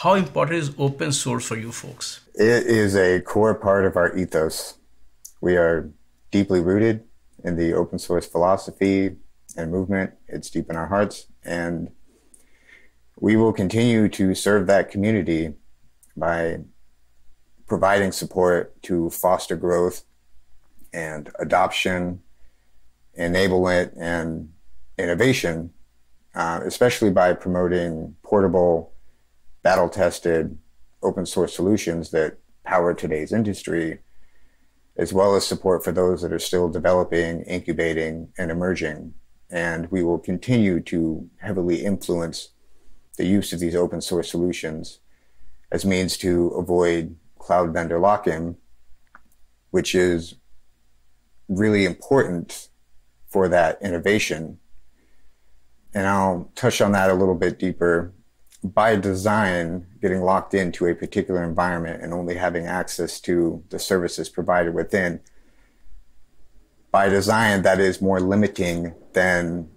How important is open source for you folks? It is a core part of our ethos. We are deeply rooted in the open source philosophy and movement. It's deep in our hearts. And we will continue to serve that community by providing support to foster growth and adoption, enablement, and innovation, uh, especially by promoting portable, battle tested, open source solutions that power today's industry, as well as support for those that are still developing, incubating, and emerging. And we will continue to heavily influence the use of these open source solutions as means to avoid cloud vendor lock-in, which is really important for that innovation. And I'll touch on that a little bit deeper. By design, getting locked into a particular environment and only having access to the services provided within, by design, that is more limiting than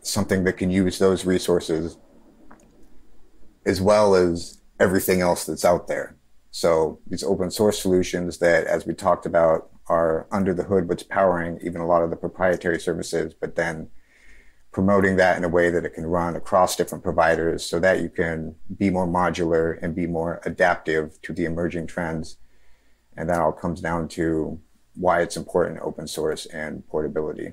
something that can use those resources as well as everything else that's out there. So these open source solutions that, as we talked about, are under the hood, what's powering even a lot of the proprietary services, but then promoting that in a way that it can run across different providers so that you can be more modular and be more adaptive to the emerging trends. And that all comes down to why it's important open source and portability.